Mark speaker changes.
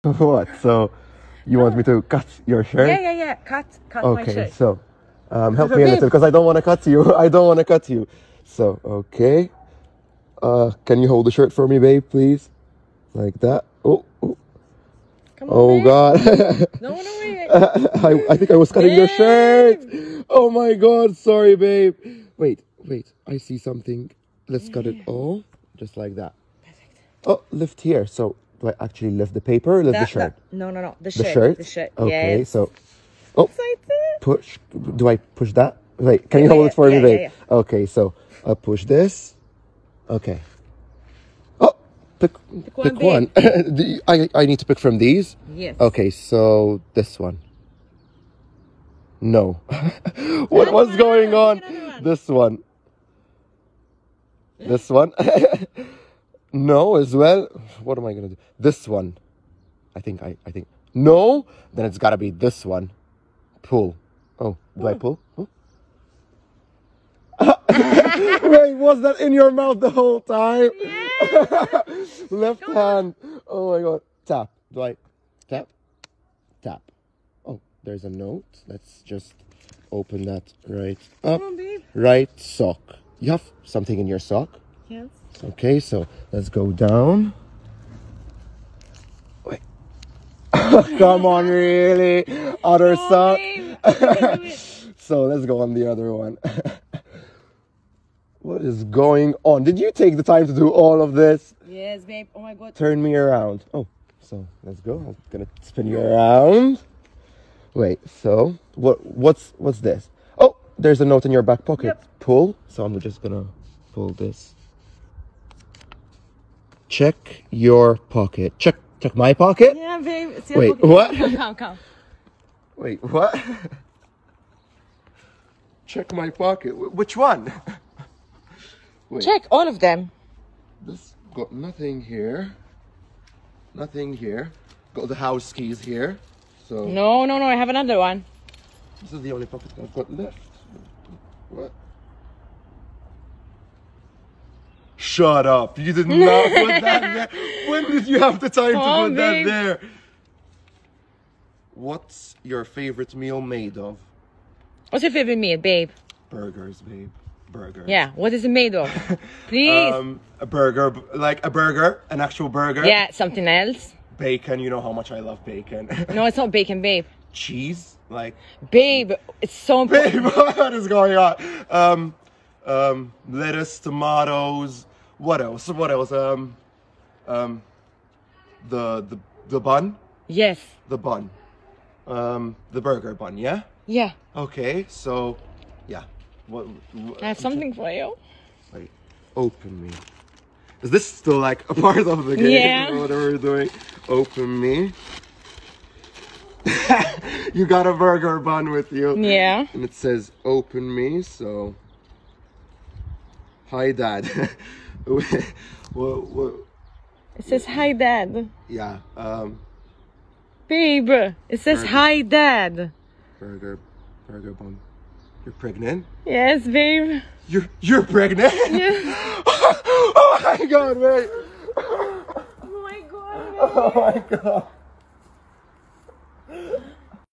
Speaker 1: what? So, you want me to cut your shirt?
Speaker 2: Yeah, yeah, yeah. Cut, cut my shirt.
Speaker 1: Okay, so um, help me a little because I don't want to cut you. I don't want to cut you. So, okay. Uh, can you hold the shirt for me, babe, please? Like that. Oh, oh,
Speaker 2: Come on,
Speaker 1: oh
Speaker 2: babe.
Speaker 1: God.
Speaker 2: No, no, wait.
Speaker 1: I, I think I was cutting your shirt. Oh my God. Sorry, babe. Wait, wait. I see something. Let's cut it all just like that. Perfect. Oh, lift here. So, do I actually lift the paper or lift
Speaker 2: That-
Speaker 1: the shirt?
Speaker 2: that- no, no, no. The
Speaker 1: the
Speaker 2: shirt.
Speaker 1: shirt?
Speaker 2: The shirt.
Speaker 1: Okay,
Speaker 2: yes.
Speaker 1: so. Oh, push. Do I push that? Wait, can you hold
Speaker 2: yeah,
Speaker 1: it for
Speaker 2: yeah,
Speaker 1: me,
Speaker 2: yeah,
Speaker 1: babe? Okay, so I'll push this. Okay. Oh, pick, pick
Speaker 2: one,
Speaker 1: one. you- I, I need to pick from these?
Speaker 2: Yes.
Speaker 1: Okay, so this one. No. what was going on? This one. This one. no, as well. What am I gonna do? This one. I think I. I think no. Then it's gotta be this one. Pull. Oh, do I pull? Oh. Wait, was that in your mouth the whole time? Yeah. Left hand. Oh my god. Tap. Do I tap? Tap. Oh, there's a note. Let's just open that right up.
Speaker 2: On.
Speaker 1: Right sock. You have something in your sock?
Speaker 2: Yes.
Speaker 1: Okay, so let's go down. Wait. Come on, really? Other
Speaker 2: Come on,
Speaker 1: sock.
Speaker 2: babe. You can do it.
Speaker 1: So let's go on the other one. what is going on? Did you take the time to do all of this?
Speaker 2: Yes, babe. Oh my god.
Speaker 1: Turn me around. Oh, so let's go. I'm gonna spin you around. Wait, so what what's what's this? Oh, there's a note in your back pocket.
Speaker 2: Yep.
Speaker 1: Pull. So I'm just gonna pull this. Check your pocket. Check check my pocket.
Speaker 2: Yeah, babe. It's
Speaker 1: Wait,
Speaker 2: okay.
Speaker 1: what?
Speaker 2: Come, come, come.
Speaker 1: Wait, what? check my pocket. Wh- Which one? Wait.
Speaker 2: Check all of them.
Speaker 1: This got nothing here. Nothing here. Got the house keys here. So
Speaker 2: No, no, no. I have another one.
Speaker 1: this is the only pocket I've got left. What? Shut up. You did not put that there. When did you have the time to put that there? What's your favorite meal made of?
Speaker 2: What's your favorite meal, babe?
Speaker 1: Burgers, babe. Burgers.
Speaker 2: Yeah. What is it made of? Please.
Speaker 1: Um, a burger, like a burger, an actual burger.
Speaker 2: yeah. Something else.
Speaker 1: Bacon. You know how much I love bacon.
Speaker 2: No, it's not bacon, babe.
Speaker 1: Cheese, like.
Speaker 2: Babe, it's so important.
Speaker 1: Babe, what is going on? Um, um, lettuce, tomatoes. What else? What else? Um, um, the the the bun,
Speaker 2: Yes.
Speaker 1: the bun, um, the burger bun. Yeah.
Speaker 2: Yeah.
Speaker 1: Okay. So, yeah. What? what
Speaker 2: I have something for you.
Speaker 1: Wait, open me. Is this still like a part of the game?
Speaker 2: Yeah.
Speaker 1: Whatever we're doing? Open me. you got a burger bun with you.
Speaker 2: Yeah.
Speaker 1: And it says open me, so. Hi, Dad. what, what,
Speaker 2: It says hi, dad.
Speaker 1: yeah, um,
Speaker 2: Babe, it says
Speaker 1: Burger.
Speaker 2: hi, dad.
Speaker 1: burger, burger bun. You're pregnant?
Speaker 2: Yes, babe.
Speaker 1: You're, you're pregnant? Oh my god, wait.
Speaker 2: Oh my god.
Speaker 1: Oh my god.